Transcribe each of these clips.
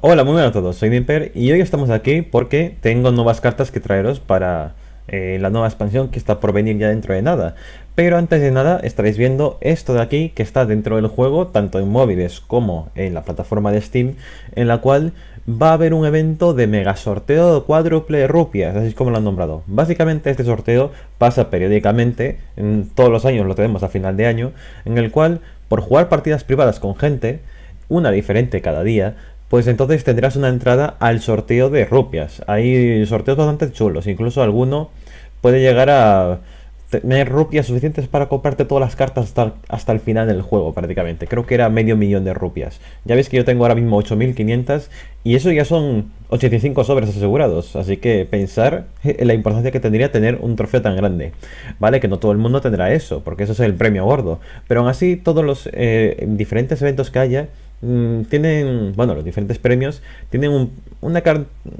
Hola, muy buenas a todos, soy Dimper y hoy estamos aquí porque tengo nuevas cartas que traeros para eh, la nueva expansión que está por venir ya dentro de nada. Pero antes de nada estaréis viendo esto de aquí que está dentro del juego, tanto en móviles como en la plataforma de Steam, en la cual va a haber un evento de mega sorteo de cuádruple rupias, así es como lo han nombrado. Básicamente este sorteo pasa periódicamente, en todos los años lo tenemos a final de año, en el cual por jugar partidas privadas con gente, una diferente cada día, pues entonces tendrás una entrada al sorteo de rupias. Hay sorteos bastante chulos, incluso alguno puede llegar a tener rupias suficientes para comprarte todas las cartas hasta, el final del juego prácticamente. Creo que era medio millón de rupias. Ya veis que yo tengo ahora mismo 8500 y eso ya son 85 sobres asegurados. Así que pensar en la importancia que tendría tener un trofeo tan grande. Vale, que no todo el mundo tendrá eso, porque eso es el premio gordo. Pero aún así, todos los eh, diferentes eventos que haya Mm, tienen, bueno, los diferentes premios tienen una,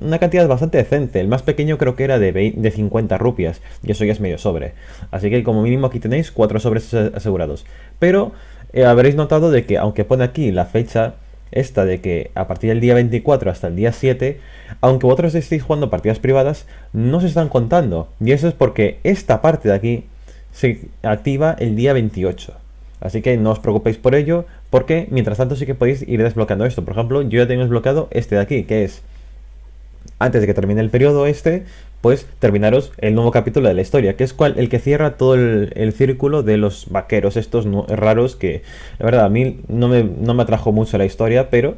una, cantidad bastante decente. El más pequeño creo que era de, de 50 rupias y eso ya es medio sobre. Así que como mínimo aquí tenéis 4 sobres asegurados. Pero eh, habréis notado de que aunque pone aquí la fecha esta de que a partir del día 24 hasta el día 7, aunque vosotros estéis jugando partidas privadas, no se están contando. Y eso es porque esta parte de aquí se activa el día 28. Así que no os preocupéis por ello, porque mientras tanto sí que podéis ir desbloqueando esto. Por ejemplo, yo ya tengo desbloqueado este de aquí, que es antes de que termine el periodo este, pues terminaros el nuevo capítulo de la historia, que es cual, el que cierra todo el, círculo de los vaqueros estos raros que, la verdad, a mí no me, no me atrajo mucho la historia, pero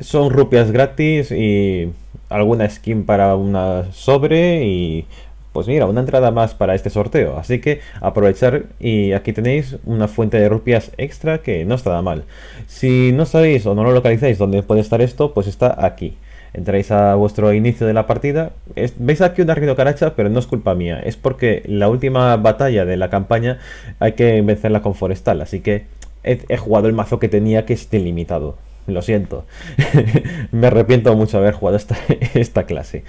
son rupias gratis y alguna skin para una sobre y pues mira, una entrada más para este sorteo. Así que aprovechar y aquí tenéis una fuente de rupias extra que no está nada mal. Si no sabéis o no lo localizáis dónde puede estar esto, pues está aquí. Entráis a vuestro inicio de la partida. Veis aquí una caracha, pero no es culpa mía. Es porque la última batalla de la campaña hay que vencerla con forestal. Así que he, jugado el mazo que tenía que es limitado. Lo siento. Me arrepiento mucho de haber jugado esta clase.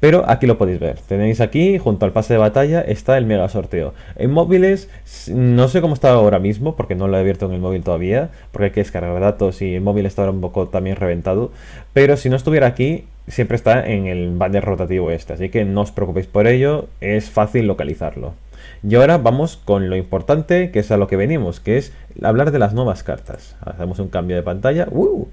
Pero aquí lo podéis ver. Tenéis aquí, junto al pase de batalla, está el mega sorteo. En móviles, no sé cómo está ahora mismo, porque no lo he abierto en el móvil todavía, porque hay que descargar datos y el móvil está ahora un poco también reventado. Pero si no estuviera aquí, siempre está en el banner rotativo este. Así que no os preocupéis por ello, es fácil localizarlo. Y ahora vamos con lo importante, que es a lo que venimos, que es hablar de las nuevas cartas. Hacemos un cambio de pantalla. ¡Uh!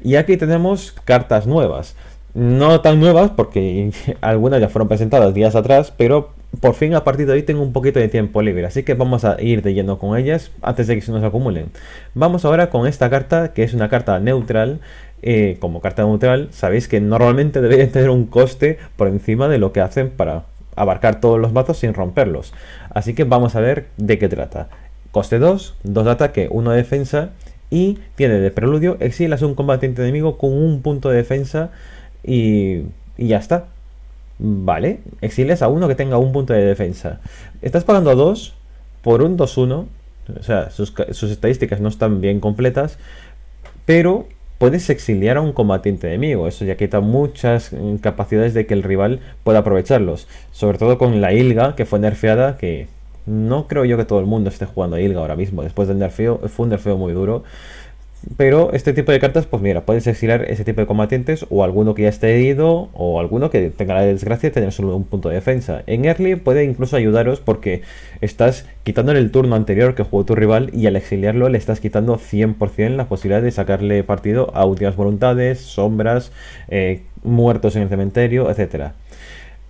Y aquí tenemos cartas nuevas no tan nuevas porque algunas ya fueron presentadas días atrás, pero por fin a partir de hoy tengo un poquito de tiempo libre, así que vamos a ir de lleno con ellas antes de que se nos acumulen. Vamos ahora con esta carta que es una carta neutral. Eh, como carta neutral, sabéis que normalmente debería tener un coste por encima de lo que hacen para abarcar todos los mazos sin romperlos. Así que vamos a ver de qué trata. Coste 2, 2 de ataque, 1 de defensa y tiene de preludio exilas un combatiente enemigo con un punto de defensa y, ya está. Vale, exiles a uno que tenga un punto de defensa. Estás pagando 2 por un 2-1. O sea, sus, estadísticas no están bien completas. Pero puedes exiliar a un combatiente enemigo. Eso ya quita muchas mm, capacidades de que el rival pueda aprovecharlos. Sobre todo con la Ilga, que fue nerfeada, que no creo yo que todo el mundo esté jugando a Ilga ahora mismo. Después del nerfeo, fue un nerfeo muy duro. Pero este tipo de cartas, pues mira, puedes exiliar ese tipo de combatientes o alguno que ya esté herido o alguno que tenga la desgracia de tener solo un punto de defensa. En early puede incluso ayudaros porque estás quitándole el turno anterior que jugó tu rival y al exiliarlo le estás quitando 100% la posibilidad de sacarle partido a últimas voluntades, sombras, eh, muertos en el cementerio, etc.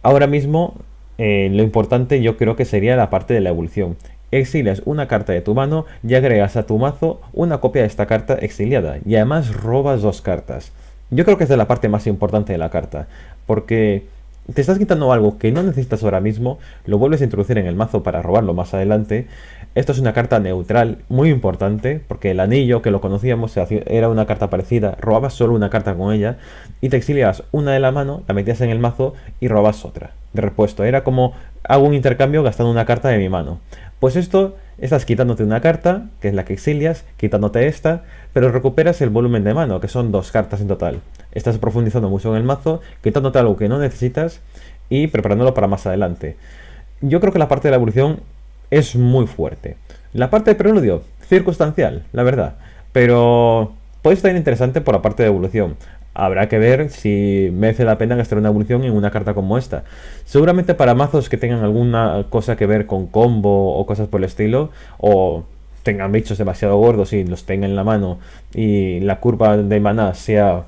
Ahora mismo eh, lo importante yo creo que sería la parte de la evolución exilias una carta de tu mano y agregas a tu mazo una copia de esta carta exiliada y además robas dos cartas. Yo creo que es de la parte más importante de la carta, porque te estás quitando algo que no necesitas ahora mismo, lo vuelves a introducir en el mazo para robarlo más adelante. Esto es una carta neutral muy importante, porque el anillo que lo conocíamos era una carta parecida, robabas solo una carta con ella y te exilias una de la mano, la metías en el mazo y robas otra de repuesto. Era como hago un intercambio gastando una carta de mi mano. Pues esto, estás quitándote una carta, que es la que exilias, quitándote esta, pero recuperas el volumen de mano, que son dos cartas en total. Estás profundizando mucho en el mazo, quitándote algo que no necesitas y preparándolo para más adelante. Yo creo que la parte de la evolución es muy fuerte. La parte de preludio, circunstancial, la verdad. Pero puede estar interesante por la parte de evolución. Habrá que ver si merece la pena gastar una evolución en una carta como esta. Seguramente para mazos que tengan alguna cosa que ver con combo o cosas por el estilo, o tengan bichos demasiado gordos y los tengan en la mano y la curva de maná sea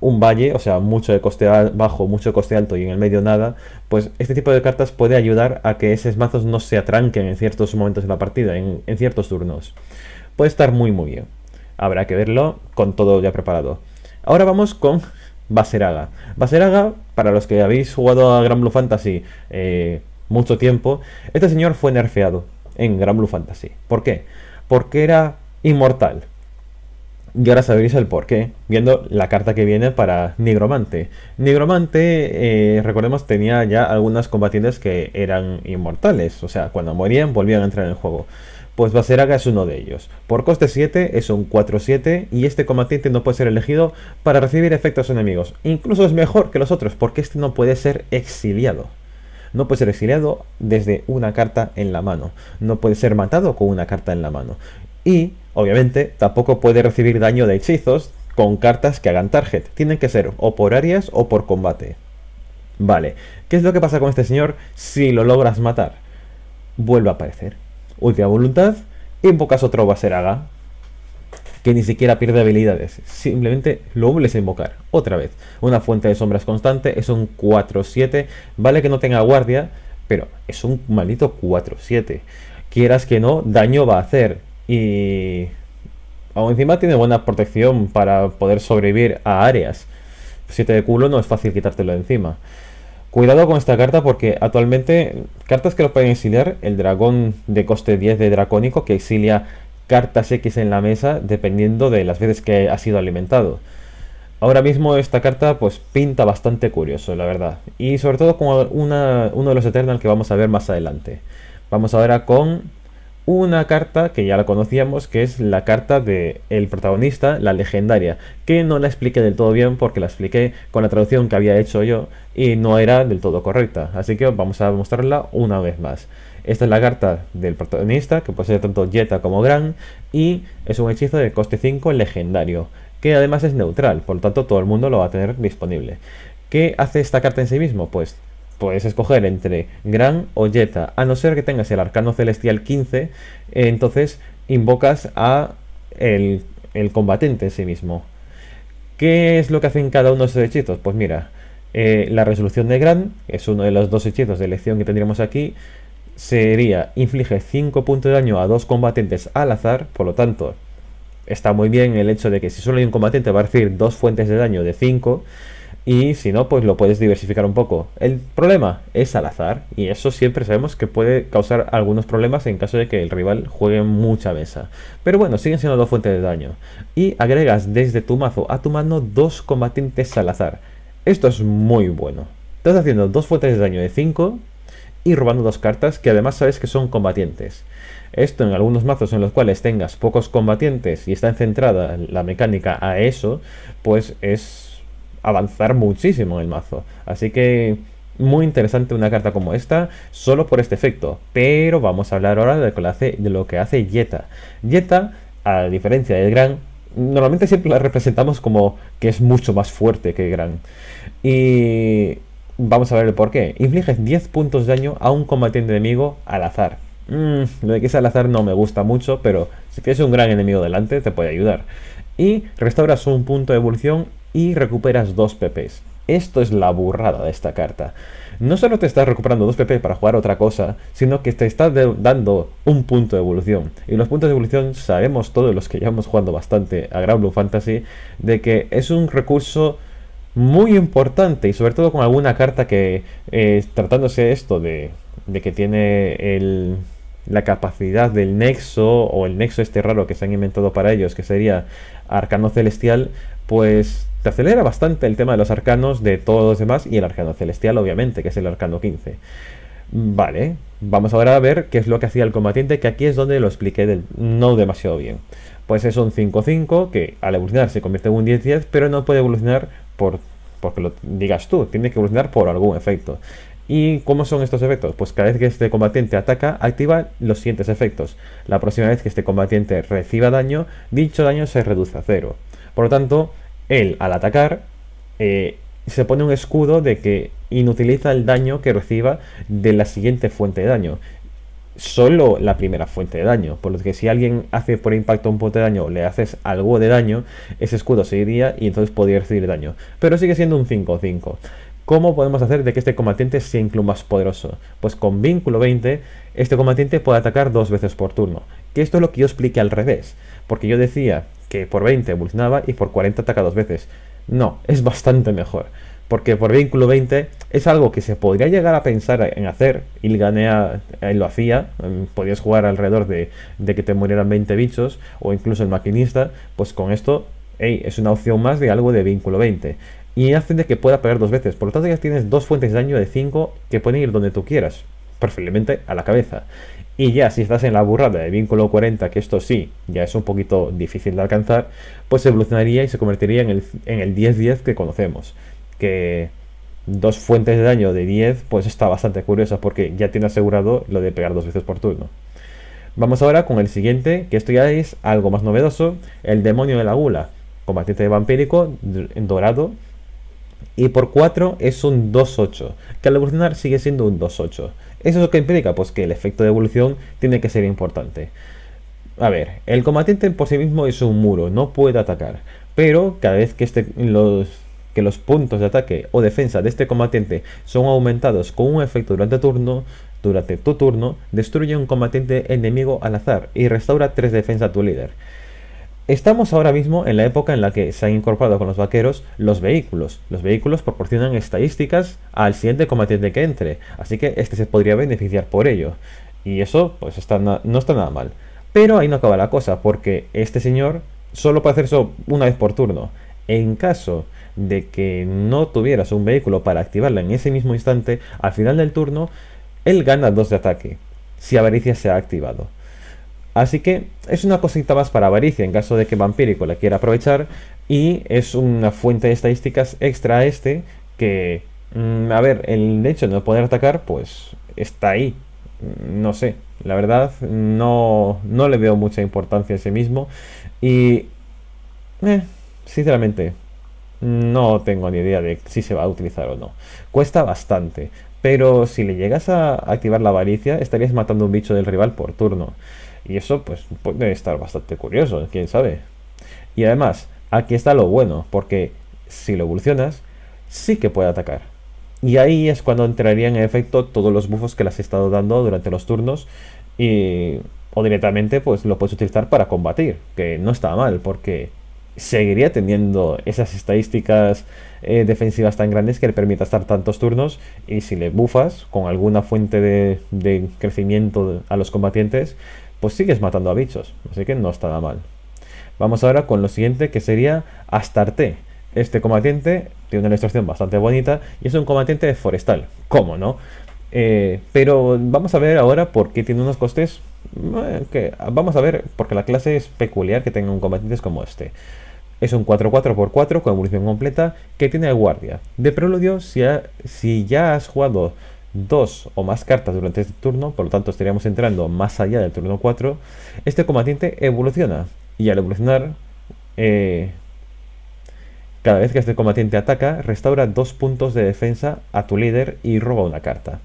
un valle, o sea, mucho de coste bajo, mucho de coste alto y en el medio nada, pues este tipo de cartas puede ayudar a que esos mazos no se atranquen en ciertos momentos de la partida, en, ciertos turnos. Puede estar muy muy bien. Habrá que verlo con todo ya preparado. Ahora vamos con Baseraga. Baseraga, para los que habéis jugado a Gran Blue Fantasy eh, mucho tiempo, este señor fue nerfeado en Gran Blue Fantasy. ¿Por qué? Porque era inmortal. Y ahora sabréis el porqué, viendo la carta que viene para Nigromante. Nigromante, eh, recordemos, tenía ya algunas combatientes que eran inmortales, o sea, cuando morían volvían a entrar en el juego. Pues Baseraga es uno de ellos. Por coste 7 es un 4-7 y este combatiente no puede ser elegido para recibir efectos enemigos. Incluso es mejor que los otros porque este no puede ser exiliado. No puede ser exiliado desde una carta en la mano. No puede ser matado con una carta en la mano. Y, obviamente, tampoco puede recibir daño de hechizos con cartas que hagan target. Tienen que ser o por áreas o por combate. Vale, ¿qué es lo que pasa con este señor si lo logras matar? Vuelve a aparecer. Última voluntad, invocas otro Baseraga, que ni siquiera pierde habilidades. Simplemente lo vuelves a invocar. Otra vez. Una fuente de sombras constante. Es un 4-7. Vale que no tenga guardia. Pero es un maldito 4-7. Quieras que no, daño va a hacer. Y aún encima tiene buena protección para poder sobrevivir a áreas. 7 de culo no es fácil quitártelo de encima. Cuidado con esta carta porque actualmente cartas que lo pueden exiliar, el dragón de coste 10 de dracónico que exilia cartas X en la mesa dependiendo de las veces que ha sido alimentado. Ahora mismo esta carta pues pinta bastante curioso, la verdad. Y sobre todo con una, uno de los Eternal que vamos a ver más adelante. Vamos ahora con una carta que ya la conocíamos, que es la carta de el protagonista, la legendaria, que no la expliqué del todo bien porque la expliqué con la traducción que había hecho yo y no era del todo correcta. Así que vamos a mostrarla una vez más. Esta es la carta del protagonista, que posee tanto Jetta como Gran, y es un hechizo de coste 5 legendario, que además es neutral, por lo tanto todo el mundo lo va a tener disponible. ¿Qué hace esta carta en sí mismo? Pues puedes escoger entre Gran o Jetta, a no ser que tengas el Arcano Celestial 15, entonces invocas a el, combatiente en sí mismo. ¿Qué es lo que hacen cada uno de esos hechizos? Pues mira, eh, la resolución de Gran es uno de los dos hechizos de elección que tendríamos aquí. Sería inflige 5 puntos de daño a dos combatientes al azar, por lo tanto, está muy bien el hecho de que si solo hay un combatiente va a recibir dos fuentes de daño de 5 y si no, pues lo puedes diversificar un poco. El problema es al azar y eso siempre sabemos que puede causar algunos problemas en caso de que el rival juegue mucha mesa. Pero bueno, siguen siendo dos fuentes de daño. Y agregas desde tu mazo a tu mano dos combatientes al azar. Esto es muy bueno. Estás haciendo dos fuentes de daño de 5 y robando dos cartas que además sabes que son combatientes. Esto en algunos mazos en los cuales tengas pocos combatientes y está centrada la mecánica a eso, pues es avanzar muchísimo en el mazo. Así que muy interesante una carta como esta, solo por este efecto. Pero vamos a hablar ahora de lo que hace, de lo que hace Jetta. Jetta, a diferencia del Gran, normalmente siempre la representamos como que es mucho más fuerte que Gran. Y vamos a ver el por qué. Infliges 10 puntos de daño a un combatiente enemigo al azar. Mm, lo de que sea al azar no me gusta mucho, pero si tienes un gran enemigo delante te puede ayudar. Y restauras un punto de evolución y recuperas 2 PPs. Esto es la burrada de esta carta. No solo te estás recuperando 2 PP para jugar otra cosa, sino que te estás dando un punto de evolución. Y los puntos de evolución sabemos todos los que llevamos jugando bastante a Grand Blue Fantasy, de que es un recurso muy importante y sobre todo con alguna carta que eh, tratándose esto de, de que tiene la capacidad del nexo o el nexo este raro que se han inventado para ellos, que sería arcano celestial, pues te acelera bastante el tema de los arcanos de todos los demás y el arcano celestial, obviamente, que es el arcano 15. Vale, vamos ahora a ver qué es lo que hacía el combatiente, que aquí es donde lo expliqué no demasiado bien. Pues es un 5-5 que al evolucionar se convierte en un 10-10, pero no puede evolucionar por porque lo digas tú, tiene que evolucionar por algún efecto. ¿Y cómo son estos efectos? Pues cada vez que este combatiente ataca, activa los siguientes efectos. La próxima vez que este combatiente reciba daño, dicho daño se reduce a cero. Por lo tanto, él al atacar eh, se pone un escudo de que inutiliza el daño que reciba de la siguiente fuente de daño. Solo la primera fuente de daño. Por lo que si alguien hace por impacto un punto de daño, le haces algo de daño, ese escudo se iría y entonces podría recibir daño. Pero sigue siendo un 5-5. ¿Cómo podemos hacer de que este combatiente sea incluso más poderoso? Pues con vínculo 20, este combatiente puede atacar dos veces por turno. Que esto es lo que yo expliqué al revés. Porque yo decía que por 20 evolucionaba y por 40 ataca dos veces. No, es bastante mejor. Porque por vínculo 20 es algo que se podría llegar a pensar en hacer. Ilganea eh, lo hacía. Mm, podías jugar alrededor de, de, que te murieran 20 bichos. O incluso el maquinista. Pues con esto hey, es una opción más de algo de vínculo 20 y hacen de que pueda pegar dos veces. Por lo tanto, ya tienes dos fuentes de daño de 5 que pueden ir donde tú quieras, preferiblemente a la cabeza. Y ya, si estás en la burrada de vínculo 40, que esto sí, ya es un poquito difícil de alcanzar, pues evolucionaría y se convertiría en el 10-10 que conocemos. Que dos fuentes de daño de 10, pues está bastante curioso porque ya tiene asegurado lo de pegar dos veces por turno. Vamos ahora con el siguiente, que esto ya es algo más novedoso, el demonio de la gula, combatiente vampírico dorado y por 4 es un 2-8, que al evolucionar sigue siendo un 2-8. ¿Eso es lo que implica? Pues que el efecto de evolución tiene que ser importante. A ver, el combatiente por sí mismo es un muro, no puede atacar, pero cada vez que, este, los, que los puntos de ataque o defensa de este combatiente son aumentados con un efecto durante turno, durante tu turno, destruye un combatiente enemigo al azar y restaura 3 defensa a tu líder. Estamos ahora mismo en la época en la que se han incorporado con los vaqueros los vehículos. Los vehículos proporcionan estadísticas al siguiente combatiente que entre, así que este se podría beneficiar por ello. Y eso pues está no está nada mal. Pero ahí no acaba la cosa, porque este señor solo puede hacer eso una vez por turno. En caso de que no tuvieras un vehículo para activarla en ese mismo instante, al final del turno, él gana dos de ataque, si Avaricia se ha activado. Así que es una cosita más para avaricia en caso de que Vampírico la quiera aprovechar y es una fuente de estadísticas extra a este que, mm, a ver, el hecho de no poder atacar pues está ahí. Mm, no sé, la verdad no, no le veo mucha importancia a ese mismo y, eh, sinceramente, no tengo ni idea de si se va a utilizar o no. Cuesta bastante, pero si le llegas a activar la avaricia estarías matando un bicho del rival por turno. Y eso pues puede estar bastante curioso, quién sabe. Y además, aquí está lo bueno, porque si lo evolucionas, sí que puede atacar. Y ahí es cuando entrarían en efecto todos los buffos que le has estado dando durante los turnos y o directamente pues lo puedes utilizar para combatir, que no está mal porque seguiría teniendo esas estadísticas eh, defensivas tan grandes que le permita estar tantos turnos y si le bufas con alguna fuente de, de crecimiento a los combatientes pues sigues matando a bichos, así que no está nada mal. Vamos ahora con lo siguiente que sería Astarte. Este combatiente tiene una ilustración bastante bonita y es un combatiente forestal, ¿cómo no? Eh, pero vamos a ver ahora por qué tiene unos costes eh, que vamos a ver porque la clase es peculiar que tenga un combatiente como este. Es un 4-4x4 con evolución completa que tiene guardia. De preludio, si ya has jugado dos o más cartas durante este turno, por lo tanto estaríamos entrando más allá del turno 4, este combatiente evoluciona. Y al evolucionar, eh, cada vez que este combatiente ataca, restaura dos puntos de defensa a tu líder y roba una carta.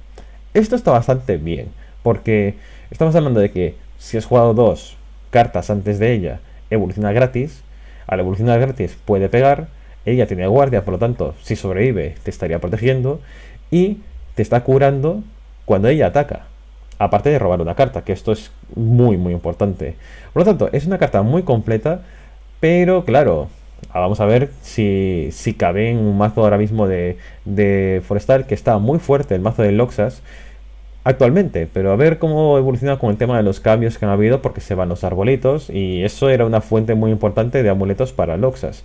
Esto está bastante bien, porque estamos hablando de que si has jugado dos cartas antes de ella, evoluciona gratis. Al evolucionar gratis puede pegar, ella tiene guardia, por lo tanto, si sobrevive, te estaría protegiendo. Y te está curando cuando ella ataca. Aparte de robar una carta, que esto es muy, muy importante. Por lo tanto, es una carta muy completa, pero claro, vamos a ver si, si cabe en un mazo ahora mismo de, de Forestal, que está muy fuerte, el mazo de Loxas, actualmente, pero a ver cómo evoluciona con el tema de los cambios que han habido, porque se van los arbolitos, y eso era una fuente muy importante de amuletos para Loxas.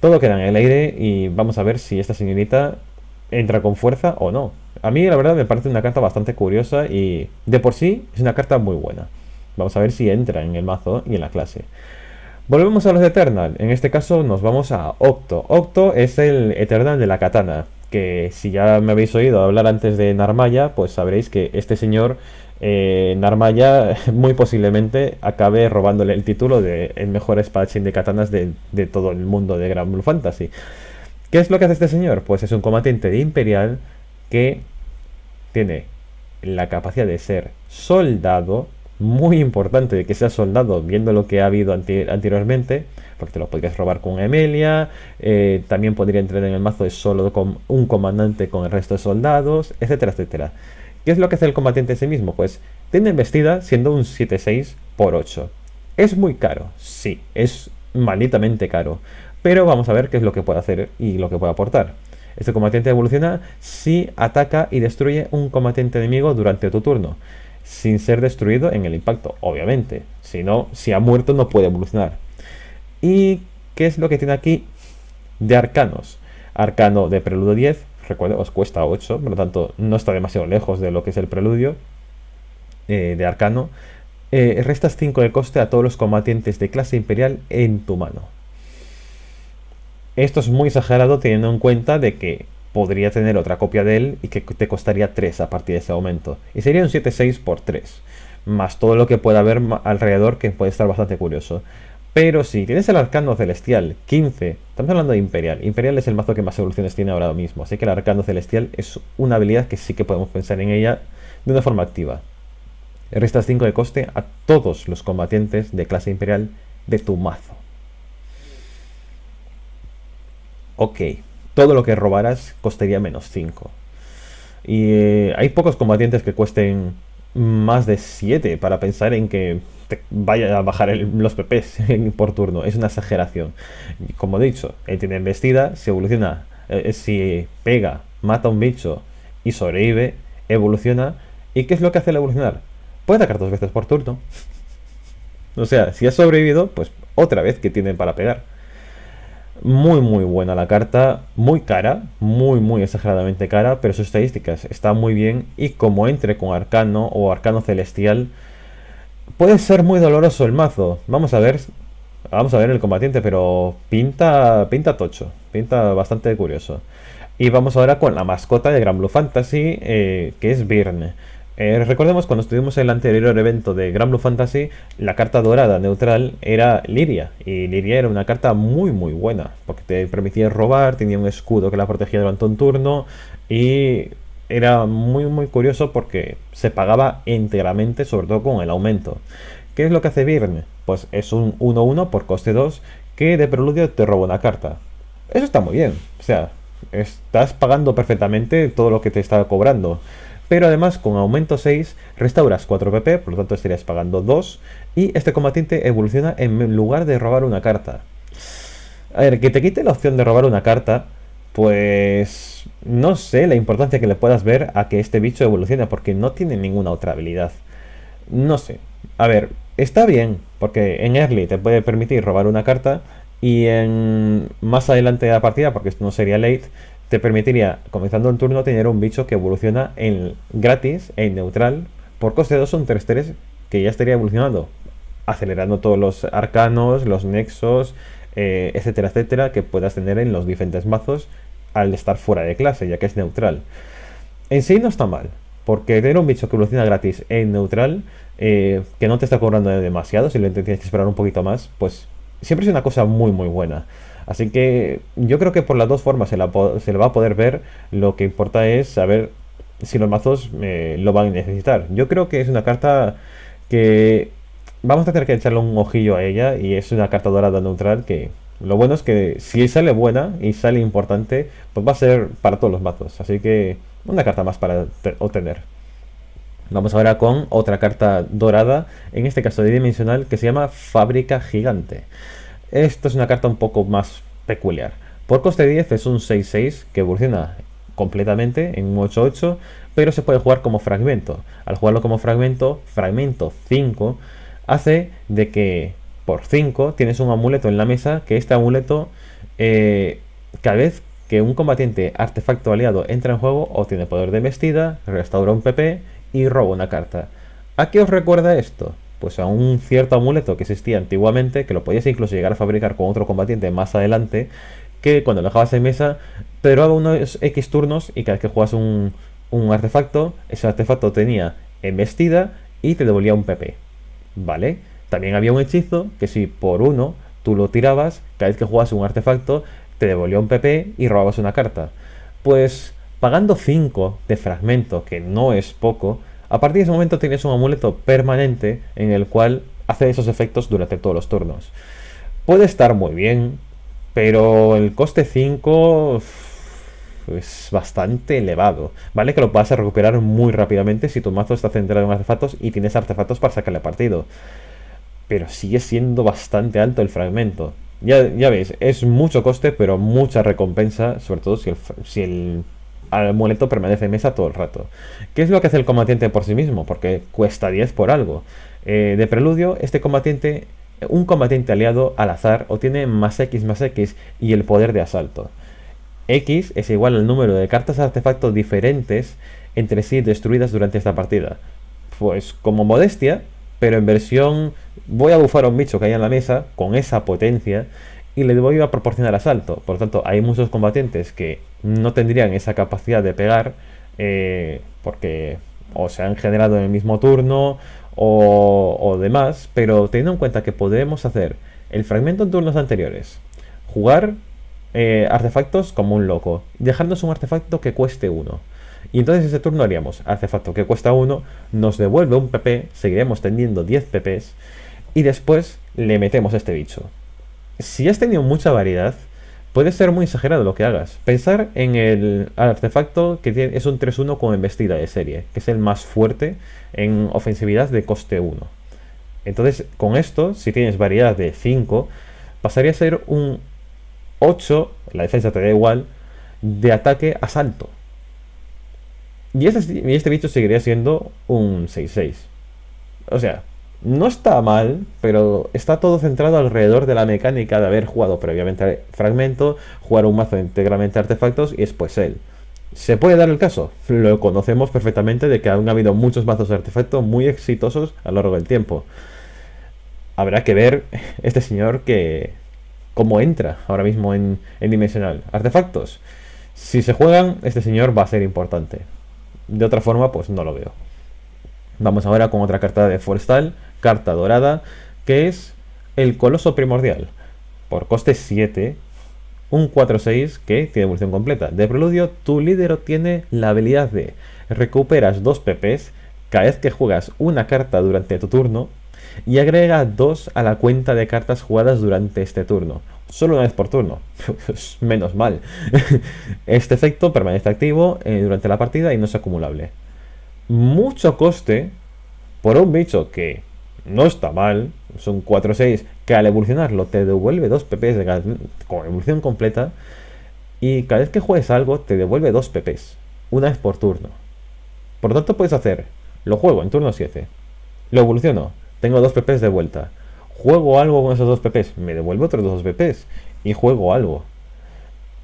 Todo queda en el aire y vamos a ver si esta señorita entra con fuerza o no. A mí la verdad me parece una carta bastante curiosa y de por sí es una carta muy buena. Vamos a ver si entra en el mazo y en la clase. Volvemos a los Eternal. En este caso nos vamos a Octo. Octo es el Eternal de la katana. Que si ya me habéis oído hablar antes de Narmaya, pues sabréis que este señor eh, Narmaya muy posiblemente acabe robándole el título de el mejor espadachín de katanas de, de todo el mundo de Grand Blue Fantasy. ¿Qué es lo que hace este señor? Pues es un combatiente de Imperial que tiene la capacidad de ser soldado, muy importante de que sea soldado, viendo lo que ha habido anteriormente, porque te lo podrías robar con Emelia, eh, también podría entrar en el mazo de solo con un comandante con el resto de soldados, etcétera, etcétera. ¿Qué es lo que hace el combatiente en sí mismo? Pues tiene embestida siendo un 7-6 por 8. ¿Es muy caro? Sí, es malditamente caro. Pero vamos a ver qué es lo que puede hacer y lo que puede aportar. Este combatiente evoluciona si ataca y destruye un combatiente enemigo durante tu turno, sin ser destruido en el impacto, obviamente. Si no, si ha muerto no puede evolucionar. ¿Y qué es lo que tiene aquí de arcanos? Arcano de preludio 10, recuerdo, os cuesta 8, por lo tanto no está demasiado lejos de lo que es el preludio eh, de arcano. Eh, restas 5 de coste a todos los combatientes de clase imperial en tu mano. Esto es muy exagerado teniendo en cuenta de que podría tener otra copia de él y que te costaría 3 a partir de ese momento. Y sería un 7-6 por 3. Más todo lo que pueda haber alrededor que puede estar bastante curioso. Pero si tienes el arcano celestial 15, estamos hablando de Imperial. Imperial es el mazo que más evoluciones tiene ahora mismo. Así que el arcano celestial es una habilidad que sí que podemos pensar en ella de una forma activa. Restas 5 de coste a todos los combatientes de clase Imperial de tu mazo. Ok, todo lo que robaras costaría menos 5. Y eh, hay pocos combatientes que cuesten más de 7 para pensar en que te vaya a bajar los PPs por turno. Es una exageración. Como he dicho, él tiene embestida, si evoluciona, eh, eh, si pega, mata a un bicho y sobrevive, evoluciona. ¿Y qué es lo que hace el evolucionar? Puede atacar dos veces por turno. o sea, si ha sobrevivido, pues otra vez que tiene para pegar. Muy, muy buena la carta, muy cara, muy, muy exageradamente cara, pero sus estadísticas están muy bien y como entre con Arcano o Arcano Celestial, puede ser muy doloroso el mazo. Vamos a ver, vamos a ver el combatiente, pero pinta, pinta tocho, pinta bastante curioso. Y vamos ahora con la mascota de Gran Blue Fantasy, eh, que es Birne. Eh, recordemos cuando estuvimos en el anterior evento de Gran Blue Fantasy, la carta dorada neutral era Liria. Y Liria era una carta muy muy buena, porque te permitía robar, tenía un escudo que la protegía durante un turno y era muy muy curioso porque se pagaba íntegramente, sobre todo con el aumento. ¿Qué es lo que hace Birne? Pues es un 1-1 por coste 2 que de preludio te roba una carta. Eso está muy bien, o sea, estás pagando perfectamente todo lo que te está cobrando pero además con aumento 6 restauras 4 PP, por lo tanto estarías pagando 2 y este combatiente evoluciona en lugar de robar una carta. A ver, que te quite la opción de robar una carta, pues no sé la importancia que le puedas ver a que este bicho evolucione porque no tiene ninguna otra habilidad. No sé. A ver, está bien, porque en early te puede permitir robar una carta y en más adelante de la partida, porque esto no sería late, te permitiría, comenzando un turno, tener un bicho que evoluciona en gratis, en neutral, por coste 2 son 3-3 que ya estaría evolucionando, acelerando todos los arcanos, los nexos, eh, etcétera, etcétera, que puedas tener en los diferentes mazos al estar fuera de clase, ya que es neutral. En sí no está mal, porque tener un bicho que evoluciona gratis en neutral, eh, que no te está cobrando demasiado, si lo tienes que esperar un poquito más, pues siempre es una cosa muy muy buena. Así que yo creo que por las dos formas se, le va a poder ver. Lo que importa es saber si los mazos eh, lo van a necesitar. Yo creo que es una carta que vamos a tener que echarle un ojillo a ella y es una carta dorada neutral que lo bueno es que si sale buena y sale importante, pues va a ser para todos los mazos. Así que una carta más para obtener. Vamos ahora con otra carta dorada, en este caso dimensional, que se llama Fábrica Gigante. Esto es una carta un poco más peculiar. Por coste 10 es un 6-6 que evoluciona completamente en un 8-8, pero se puede jugar como fragmento. Al jugarlo como fragmento, fragmento 5, hace de que por 5 tienes un amuleto en la mesa, que este amuleto, eh, cada vez que un combatiente artefacto aliado entra en juego, obtiene poder de vestida, restaura un PP y roba una carta. ¿A qué os recuerda esto? Pues a un cierto amuleto que existía antiguamente, que lo podías incluso llegar a fabricar con otro combatiente más adelante, que cuando lo dejabas en mesa, te duraba unos X turnos y cada vez que jugabas un, artefacto, ese artefacto tenía embestida y te devolvía un PP. ¿Vale? También había un hechizo que si por uno tú lo tirabas, cada vez que jugabas un artefacto, te devolvió un PP y robabas una carta. Pues pagando 5 de fragmento, que no es poco, a partir de ese momento tienes un amuleto permanente en el cual hace esos efectos durante todos los turnos. Puede estar muy bien, pero el coste 5 es bastante elevado. Vale que lo vas a recuperar muy rápidamente si tu mazo está centrado en artefactos y tienes artefactos para sacarle partido. Pero sigue siendo bastante alto el fragmento. Ya, ya veis, es mucho coste, pero mucha recompensa, sobre todo si el, si el amuleto permanece en mesa todo el rato. ¿Qué es lo que hace el combatiente por sí mismo? Porque cuesta 10 por algo. Eh, de preludio, este combatiente, un combatiente aliado al azar, obtiene más X más X y el poder de asalto. X es igual al número de cartas artefactos diferentes entre sí destruidas durante esta partida. Pues como modestia, pero en versión voy a bufar a un bicho que hay en la mesa con esa potencia y le voy a proporcionar asalto. Por lo tanto, hay muchos combatientes que no tendrían esa capacidad de pegar eh, porque o se han generado en el mismo turno o, demás, pero teniendo en cuenta que podemos hacer el fragmento en turnos anteriores, jugar eh, artefactos como un loco, dejarnos un artefacto que cueste uno. Y entonces ese turno haríamos artefacto que cuesta uno, nos devuelve un PP, seguiremos teniendo 10 PPs y después le metemos este bicho si has tenido mucha variedad, puede ser muy exagerado lo que hagas. Pensar en el artefacto que tiene, es un 3-1 con embestida de serie, que es el más fuerte en ofensividad de coste 1. Entonces, con esto, si tienes variedad de 5, pasaría a ser un 8, la defensa te da igual, de ataque a salto. Y este, y este bicho seguiría siendo un 6-6. O sea, no está mal, pero está todo centrado alrededor de la mecánica de haber jugado previamente fragmento, jugar un mazo íntegramente artefactos y después él. ¿Se puede dar el caso? Lo conocemos perfectamente de que han habido muchos mazos de artefacto muy exitosos a lo largo del tiempo. Habrá que ver este señor que... cómo entra ahora mismo en, en Dimensional. Artefactos. Si se juegan, este señor va a ser importante. De otra forma, pues no lo veo. Vamos ahora con otra carta de Forestal, carta dorada, que es el Coloso Primordial. Por coste 7, un 4-6 que tiene evolución completa. De preludio, tu líder tiene la habilidad de recuperas 2 PPs cada vez que juegas una carta durante tu turno y agrega 2 a la cuenta de cartas jugadas durante este turno. Solo una vez por turno. Menos mal. este efecto permanece activo eh, durante la partida y no es acumulable mucho coste por un bicho que no está mal, son 4-6, que al evolucionarlo te devuelve 2 PPs de con evolución completa, y cada vez que juegues algo te devuelve 2 PPs, una vez por turno. Por lo tanto puedes hacer, lo juego en turno 7, lo evoluciono, tengo 2 PPs de vuelta, juego algo con esos 2 PPs, me devuelve otros 2 PPs, y juego algo.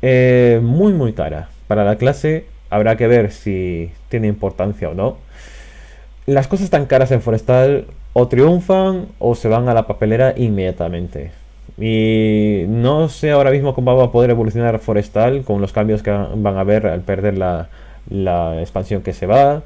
Eh, muy muy cara. Para la clase habrá que ver si tiene importancia o no. Las cosas tan caras en Forestal o triunfan o se van a la papelera inmediatamente. Y no sé ahora mismo cómo va a poder evolucionar Forestal con los cambios que van a haber al perder la, expansión que se va.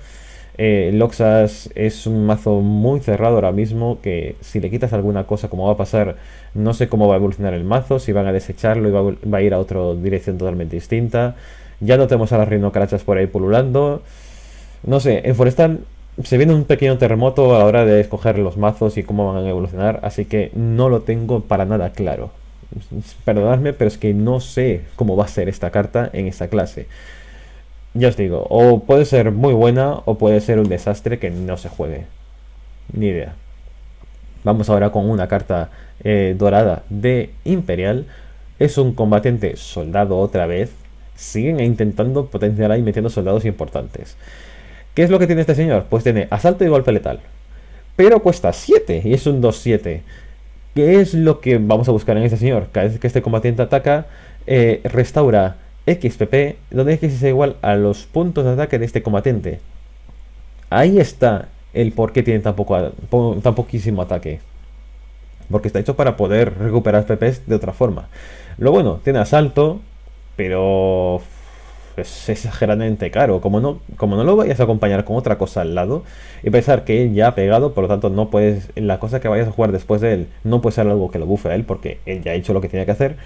Eh, Loxas es un mazo muy cerrado ahora mismo que si le quitas alguna cosa como va a pasar, no sé cómo va a evolucionar el mazo, si van a desecharlo y va, va a ir a otra dirección totalmente distinta. Ya no tenemos a las rinocrachas por ahí pululando. No sé, en Forestal se viene un pequeño terremoto a la hora de escoger los mazos y cómo van a evolucionar, así que no lo tengo para nada claro. Perdonadme, pero es que no sé cómo va a ser esta carta en esta clase. Ya os digo, o puede ser muy buena o puede ser un desastre que no se juegue. Ni idea. Vamos ahora con una carta eh, dorada de Imperial. Es un combatiente soldado otra vez siguen intentando potenciar ahí metiendo soldados importantes. ¿Qué es lo que tiene este señor? Pues tiene asalto y golpe letal. Pero cuesta 7 y es un 2-7. ¿Qué es lo que vamos a buscar en este señor? Cada vez que este combatiente ataca, eh, restaura XPP, donde X es igual a los puntos de ataque de este combatiente. Ahí está el por qué tiene tan, poco, tan poquísimo ataque. Porque está hecho para poder recuperar PPs de otra forma. Lo bueno, tiene asalto, pero es exageradamente caro. Como no, como no lo vayas a acompañar con otra cosa al lado y pensar que él ya ha pegado, por lo tanto no puedes, la cosa que vayas a jugar después de él, no puede ser algo que lo bufe a él porque él ya ha hecho lo que tenía que hacer,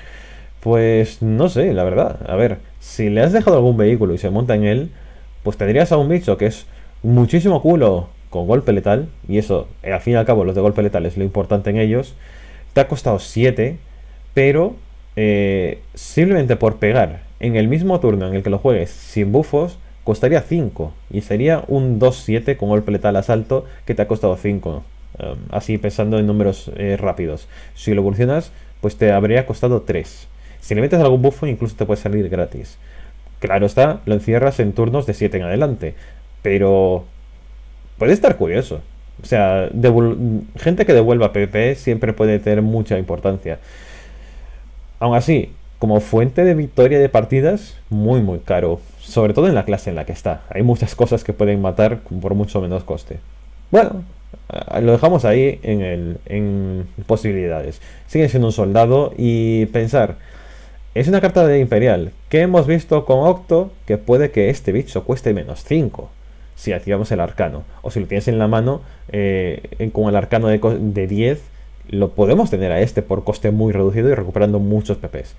Pues no sé, la verdad. A ver, si le has dejado algún vehículo y se monta en él, pues tendrías a un bicho que es muchísimo culo con golpe letal, y eso, eh, al fin y al cabo, los de golpe letal es lo importante en ellos. Te ha costado 7, pero eh, simplemente por pegar en el mismo turno en el que lo juegues sin bufos, costaría 5. Y sería un 2-7 con golpe letal asalto que te ha costado 5. Um, así pensando en números eh, rápidos. Si lo evolucionas, pues te habría costado 3. Si le metes algún bufo, incluso te puede salir gratis. Claro está, lo encierras en turnos de 7 en adelante. Pero puede estar curioso. O sea, gente que devuelva PvP siempre puede tener mucha importancia. Aún así, como fuente de victoria de partidas, muy muy caro. Sobre todo en la clase en la que está. Hay muchas cosas que pueden matar por mucho menos coste. Bueno, eh, lo dejamos ahí en, el, en posibilidades. Sigue siendo un soldado y pensar. Es una carta de Imperial que hemos visto con Octo que puede que este bicho cueste menos 5 si activamos el arcano. O si lo tienes en la mano eh, con el arcano de, de 10 lo podemos tener a este por coste muy reducido y recuperando muchos PPs.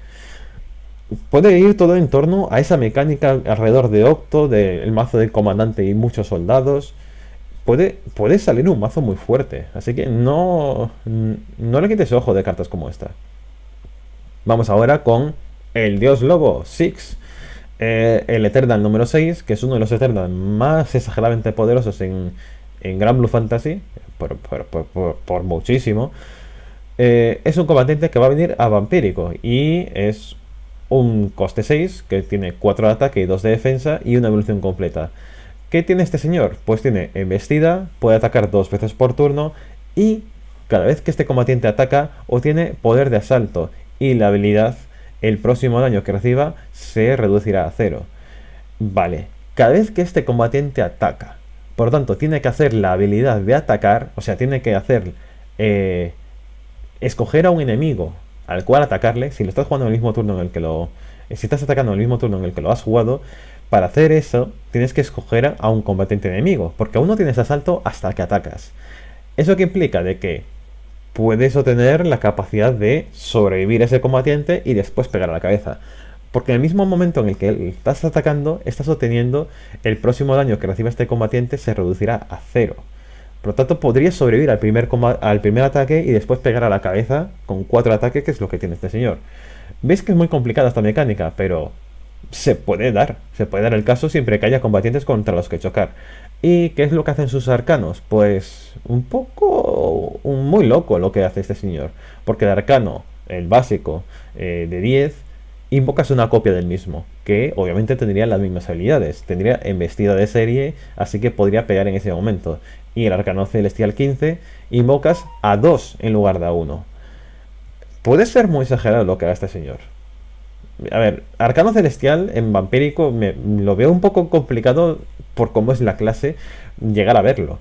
Puede ir todo en torno a esa mecánica alrededor de Octo, del mazo del comandante y muchos soldados. Puede, puede salir un mazo muy fuerte, así que no, no le quites ojo de cartas como esta. Vamos ahora con el Dios Lobo, Six. Eh, el Eternal número 6, que es uno de los Eternal más exageradamente poderosos en, en Gran Blue Fantasy, por muchísimo. Eh, es un combatiente que va a venir a vampírico y es un coste 6 que tiene 4 de ataque y 2 de defensa y una evolución completa. ¿Qué tiene este señor? Pues tiene embestida, puede atacar dos veces por turno y cada vez que este combatiente ataca obtiene poder de asalto y la habilidad el próximo daño que reciba se reducirá a cero. Vale, cada vez que este combatiente ataca, por lo tanto tiene que hacer la habilidad de atacar, o sea, tiene que hacer eh, escoger a un enemigo al cual atacarle, si lo estás jugando en el mismo turno en el que lo... Si estás atacando en el mismo turno en el que lo has jugado, para hacer eso tienes que escoger a un combatiente enemigo, porque aún no tienes asalto hasta que atacas. ¿Eso que implica? De que puedes obtener la capacidad de sobrevivir a ese combatiente y después pegar a la cabeza. Porque en el mismo momento en el que estás atacando, estás obteniendo el próximo daño que reciba este combatiente se reducirá a cero. Por lo tanto, podría sobrevivir al primer, al primer ataque y después pegar a la cabeza con cuatro ataques, que es lo que tiene este señor. Veis que es muy complicada esta mecánica, pero se puede dar. Se puede dar el caso siempre que haya combatientes contra los que chocar. ¿Y qué es lo que hacen sus arcanos? Pues un poco muy loco lo que hace este señor. Porque el arcano, el básico eh, de 10, invocas una copia del mismo, que obviamente tendría las mismas habilidades. Tendría embestida de serie, así que podría pegar en ese momento y el arcano celestial 15, invocas a 2 en lugar de a 1. Puede ser muy exagerado lo que haga este señor. A ver, arcano celestial en vampírico me, lo veo un poco complicado por cómo es la clase llegar a verlo.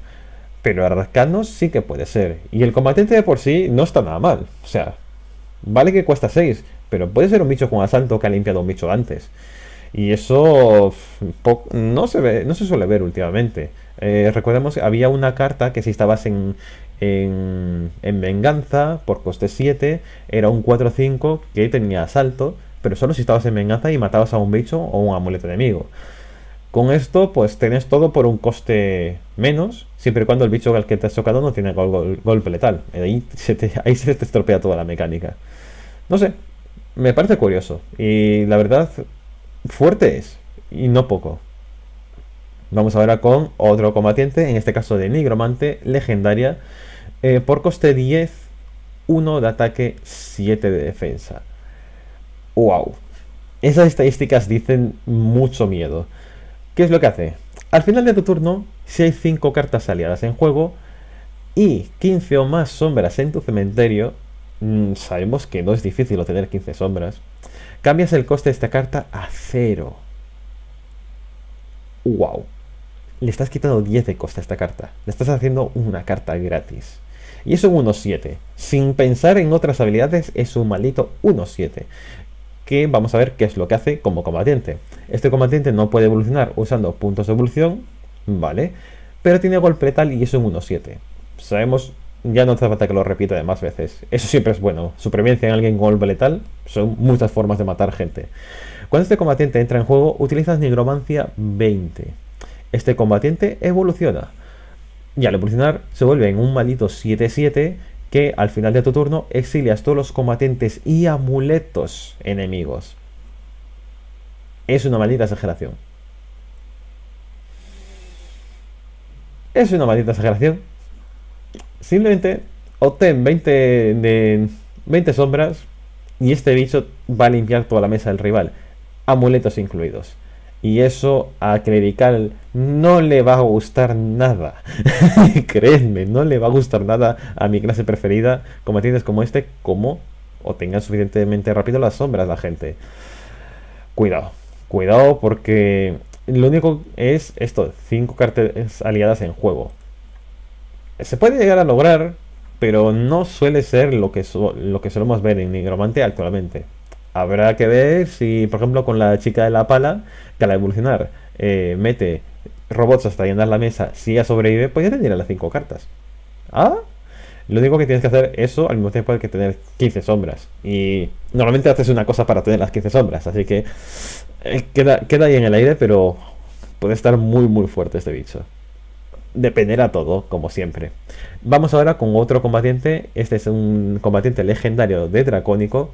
Pero arcano sí que puede ser. Y el combatiente de por sí no está nada mal. O sea, vale que cuesta 6, pero puede ser un bicho con asalto que ha limpiado un bicho antes. Y eso no se ve, no se suele ver últimamente. Eh, recordemos que había una carta que si estabas en, en, venganza por coste 7 era un 4-5 que tenía asalto, pero solo si estabas en venganza y matabas a un bicho o un amuleto enemigo. Con esto, pues tenés todo por un coste menos, siempre y cuando el bicho al que te has tocado no tiene golpe letal. Ahí se, ahí se te estropea toda la mecánica. No sé, me parece curioso. Y la verdad, fuerte es, y no poco. Vamos ahora con otro combatiente, en este caso de Nigromante, legendaria, eh, por coste 10, 1 de ataque, 7 de defensa. ¡Wow! Esas estadísticas dicen mucho miedo. ¿Qué es lo que hace? Al final de tu turno, si hay 5 cartas aliadas en juego y 15 o más sombras en tu cementerio, mm, sabemos que no es difícil obtener 15 sombras, cambias el coste de esta carta a 0. ¡Wow! Le estás quitando 10 de costa a esta carta. Le estás haciendo una carta gratis. Y es un 1-7. Sin pensar en otras habilidades, es un maldito 1-7. Que vamos a ver qué es lo que hace como combatiente. Este combatiente no puede evolucionar usando puntos de evolución, ¿vale? Pero tiene golpe letal y es un 1-7. Sabemos ya no hace falta que lo repita de más veces. Eso siempre es bueno. Supervivencia en alguien golpe letal son muchas formas de matar gente. Cuando este combatiente entra en juego, utilizas Nigromancia 20. Este combatiente evoluciona. Y al evolucionar se vuelve en un maldito 7-7 que al final de tu turno exilias todos los combatientes y amuletos enemigos. Es una maldita exageración. Es una maldita exageración. Simplemente obtén 20 de 20 sombras y este bicho va a limpiar toda la mesa del rival. Amuletos incluidos. Y eso a Clerical no le va a gustar nada. Creedme, no le va a gustar nada a mi clase preferida, combatientes como este, como o tengan suficientemente rápido las sombras la gente. Cuidado, cuidado porque lo único es esto, 5 cartas aliadas en juego. Se puede llegar a lograr, pero no suele ser lo que, lo que solemos ver en Nigromante actualmente. Habrá que ver si, por ejemplo, con la chica de la pala, que al evolucionar eh, mete robots hasta llenar la mesa, si ella sobrevive, pues ya tendría las 5 cartas. ¿Ah? Lo único que tienes que hacer eso al mismo tiempo hay que tener 15 sombras. Y normalmente haces una cosa para tener las 15 sombras, así que eh, queda, queda ahí en el aire, pero puede estar muy muy fuerte este bicho dependerá todo, como siempre. Vamos ahora con otro combatiente. Este es un combatiente legendario de Dracónico.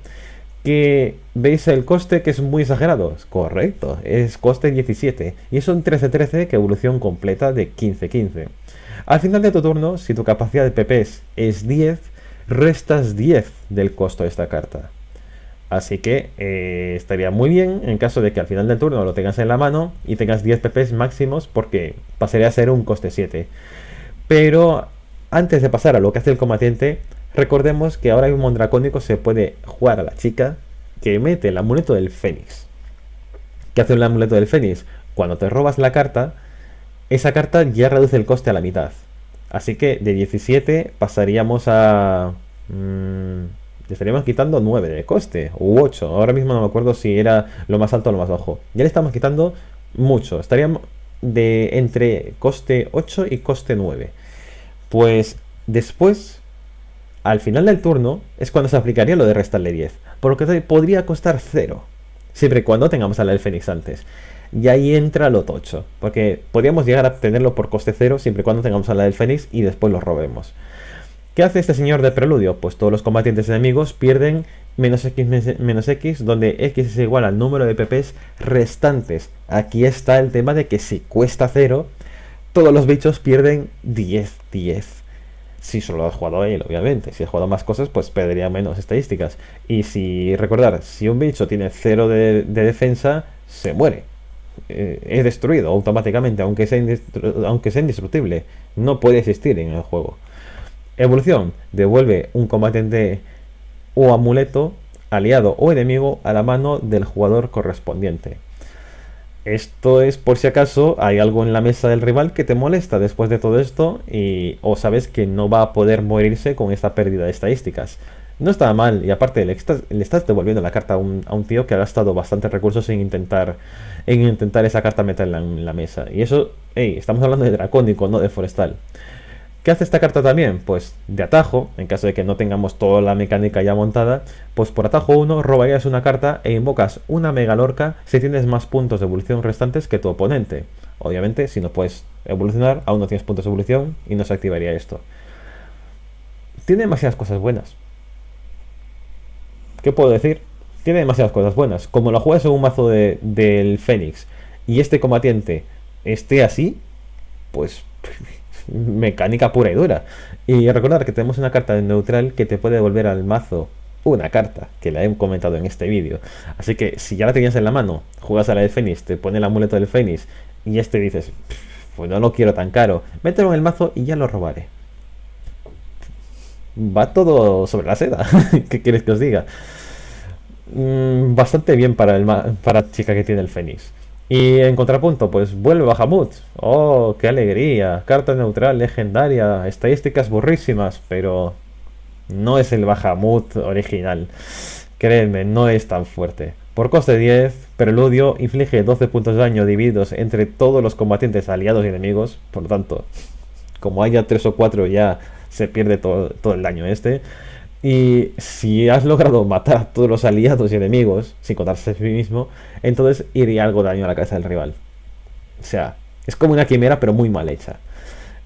Que veis el coste que es muy exagerado. Correcto, es coste 17. Y es un 13-13 que evolución completa de 15-15. Al final de tu turno, si tu capacidad de PPs es 10, restas 10 del costo de esta carta. Así que eh, estaría muy bien en caso de que al final del turno lo tengas en la mano y tengas 10 PPs máximos porque pasaría a ser un coste 7. Pero antes de pasar a lo que hace el combatiente, recordemos que ahora hay un mondracónico se puede jugar a la chica que mete el amuleto del Fénix. ¿Qué hace el amuleto del Fénix? Cuando te robas la carta, esa carta ya reduce el coste a la mitad. Así que de 17 pasaríamos a... Mmm, estaríamos quitando 9 de coste, u 8. Ahora mismo no me acuerdo si era lo más alto o lo más bajo. Ya le estamos quitando mucho. Estaríamos de entre coste 8 y coste 9. Pues después, al final del turno, es cuando se aplicaría lo de restarle 10. Por lo que podría costar 0. Siempre y cuando tengamos a la del Fénix antes. Y ahí entra lo tocho. Porque podríamos llegar a tenerlo por coste 0 siempre y cuando tengamos a la del Fénix y después lo robemos. ¿Qué hace este señor de preludio? Pues todos los combatientes enemigos pierden menos x, menos x, donde x es igual al número de PPs restantes. Aquí está el tema de que si cuesta 0, todos los bichos pierden 10, 10. Si solo has jugado él, obviamente. Si has jugado más cosas, pues perdería menos estadísticas. Y si recordar, si un bicho tiene 0 de, defensa, se muere. Eh, es destruido automáticamente, aunque sea, aunque sea indestructible. No puede existir en el juego. Evolución. Devuelve un combatiente o amuleto, aliado o enemigo a la mano del jugador correspondiente. Esto es por si acaso hay algo en la mesa del rival que te molesta después de todo esto y o sabes que no va a poder morirse con esta pérdida de estadísticas. No está mal y aparte le estás, devolviendo la carta a un, tío que ha gastado bastantes recursos en intentar, en intentar esa carta meterla en la mesa. Y eso, hey, estamos hablando de dracónico, no de forestal. ¿Qué hace esta carta también? Pues de atajo, en caso de que no tengamos toda la mecánica ya montada, pues por atajo 1 robarías una carta e invocas una megalorca si tienes más puntos de evolución restantes que tu oponente. Obviamente, si no puedes evolucionar, aún no tienes puntos de evolución y no se activaría esto. Tiene demasiadas cosas buenas. ¿Qué puedo decir? Tiene demasiadas cosas buenas. Como lo juegas en un mazo del Fénix y este combatiente esté así, pues mecánica pura y dura. Y recordar que tenemos una carta de neutral que te puede devolver al mazo una carta, que la he comentado en este vídeo. Así que si ya la tenías en la mano, juegas a la de Fénix, te pone el amuleto del Fénix y este dices, pues no lo quiero tan caro, mételo en el mazo y ya lo robaré. Va todo sobre la seda. ¿Qué quieres que os diga? Mm, bastante bien para, el para chica que tiene el Fénix. Y en contrapunto, pues vuelve Bahamut. ¡Oh, qué alegría! Carta neutral, legendaria, estadísticas burrísimas, pero no es el Bahamut original. Créeme, no es tan fuerte. Por coste 10, Preludio inflige 12 puntos de daño divididos entre todos los combatientes aliados y enemigos. Por lo tanto, como haya 3 o 4 ya se pierde todo, todo el daño este. Y si has logrado matar a todos los aliados y enemigos, sin contarse a sí mismo, entonces iría algo daño a la cabeza del rival. O sea, es como una quimera, pero muy mal hecha.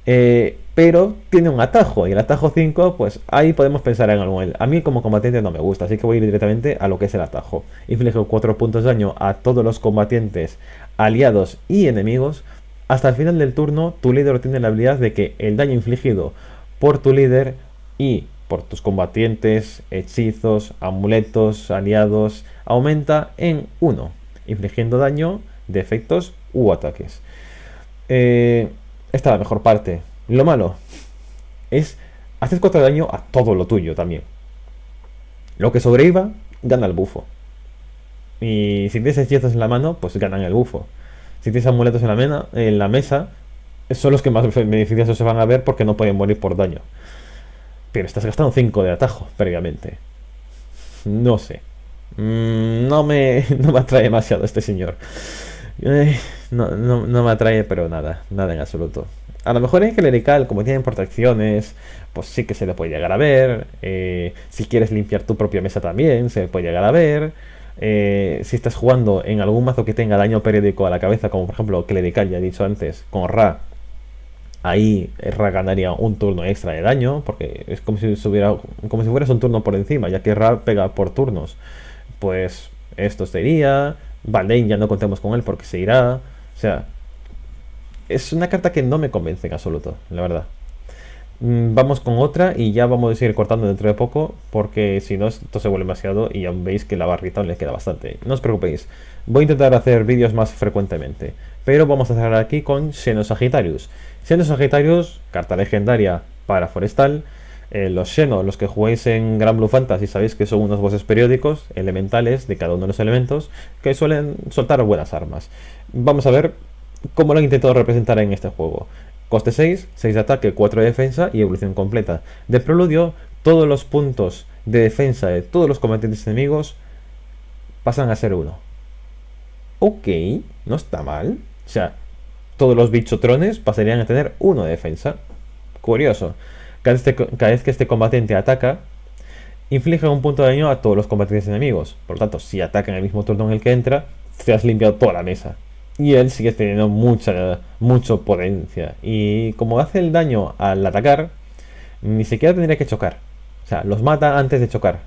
Eh, pero tiene un atajo, y el atajo 5, pues ahí podemos pensar en algo. A mí como combatiente no me gusta, así que voy a ir directamente a lo que es el atajo. Inflige 4 puntos de daño a todos los combatientes, aliados y enemigos. Hasta el final del turno, tu líder tiene la habilidad de que el daño infligido por tu líder y por tus combatientes, hechizos, amuletos, aliados, aumenta en 1, infligiendo daño de efectos u ataques. Eh, esta es la mejor parte. Lo malo es haces 4 de daño a todo lo tuyo también. Lo que sobreviva, gana el bufo. Y si tienes hechizos en la mano, pues ganan el bufo. Si tienes amuletos en la, en la mesa, son los que más beneficiosos se van a ver porque no pueden morir por daño. Pero estás gastando 5 de atajo previamente. No sé. Mm, no, me, no me atrae demasiado este señor. Eh, no, no, me atrae, pero nada, nada en absoluto. A lo mejor en clerical, como tienen protecciones, pues sí que se le puede llegar a ver. Eh, si quieres limpiar tu propia mesa también, se le puede llegar a ver. Eh, si estás jugando en algún mazo que tenga daño periódico a la cabeza, como por ejemplo clerical, ya he dicho antes, con Ra, ahí Ra ganaría un turno extra de daño, porque es como si, subiera, como si fueras un turno por encima, ya que Ra pega por turnos. Pues esto sería. Valdein ya no contemos con él porque se irá. O sea, es una carta que no me convence en absoluto, la verdad. Mm, vamos con otra y ya vamos a ir cortando dentro de poco porque si no esto se vuelve demasiado y ya veis que la barrita le queda bastante. No os preocupéis, voy a intentar hacer vídeos más frecuentemente, pero vamos a cerrar aquí con Xenos Sagittarius. Xenos Sagittarius, carta legendaria para Forestal. Eh, los Xenos, los que juguéis en Gran Blue Fantasy, sabéis que son unos bosses periódicos, elementales de cada uno de los elementos, que suelen soltar buenas armas. Vamos a ver cómo lo han intentado representar en este juego. Coste 6, 6 de ataque, 4 de defensa y evolución completa. De preludio, todos los puntos de defensa de todos los combatientes enemigos pasan a ser 1. Ok, no está mal. O sea, todos los bichotrones pasarían a tener 1 de defensa. Curioso. Cada vez, que este combatiente ataca, inflige un punto de daño a todos los combatientes enemigos. Por lo tanto, si ataca en el mismo turno en el que entra, te has limpiado toda la mesa. Y él sigue teniendo mucha, mucha potencia. Y como hace el daño al atacar, ni siquiera tendría que chocar. O sea, los mata antes de chocar.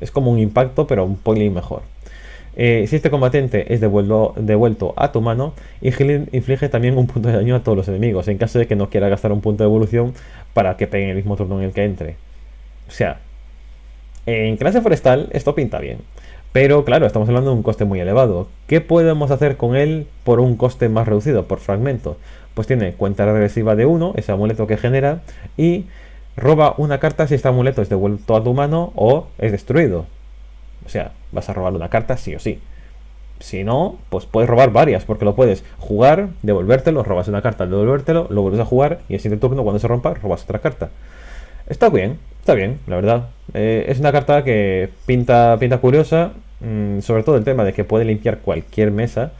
Es como un impacto, pero un poquito mejor. Eh, si este combatiente es devuelto, a tu mano, inflige también un punto de daño a todos los enemigos, en caso de que no quiera gastar un punto de evolución para que pegue en el mismo turno en el que entre. O sea, en clase forestal esto pinta bien. Pero claro, estamos hablando de un coste muy elevado. ¿Qué podemos hacer con él por un coste más reducido, por fragmento? Pues tiene cuenta regresiva de 1, ese amuleto que genera, y roba una carta si este amuleto es devuelto a tu mano o es destruido. O sea, vas a robar una carta sí o sí. Si no, pues puedes robar varias, porque lo puedes jugar, devolvértelo, robas una carta, devolvértelo, lo vuelves a jugar y el siguiente turno, cuando se rompa, robas otra carta. Está bien, está bien, la verdad. Eh, es una carta que pinta, pinta curiosa, Mm, sobre todo el tema de que puede limpiar cualquier mesa,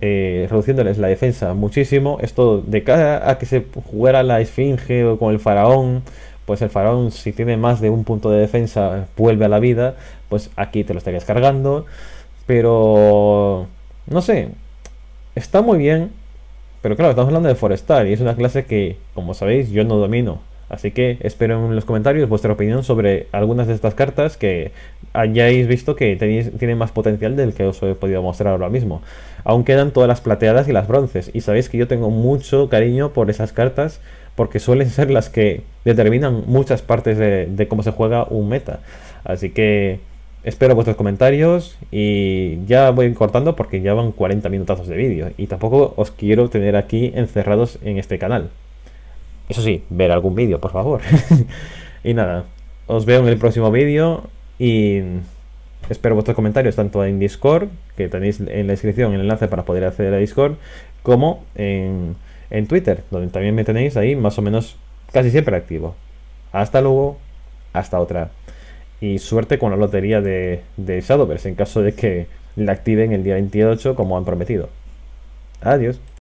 eh, reduciéndoles la defensa muchísimo. Esto de cara a que se jugara la esfinge o con el faraón, pues el faraón si tiene más de un punto de defensa vuelve a la vida, pues aquí te lo estarías cargando. Pero no sé, está muy bien, pero claro, estamos hablando de Forestal y es una clase que, como sabéis, yo no domino. Así que espero en los comentarios vuestra opinión sobre algunas de estas cartas que hayáis visto que tenéis, tienen más potencial del que os he podido mostrar ahora mismo. Aún quedan todas las plateadas y las bronces. Y sabéis que yo tengo mucho cariño por esas cartas porque suelen ser las que determinan muchas partes de, cómo se juega un meta. Así que espero vuestros comentarios y ya voy cortando porque ya van 40 minutazos de vídeo y tampoco os quiero tener aquí encerrados en este canal. Eso sí, ver algún vídeo, por favor. y nada, os veo en el próximo vídeo y espero vuestros comentarios tanto en Discord, que tenéis en la descripción el enlace para poder acceder a Discord, como en, Twitter, donde también me tenéis ahí más o menos casi siempre activo. Hasta luego, hasta otra. Y suerte con la lotería de, de Shadowverse en caso de que la activen el día 28 como han prometido. Adiós.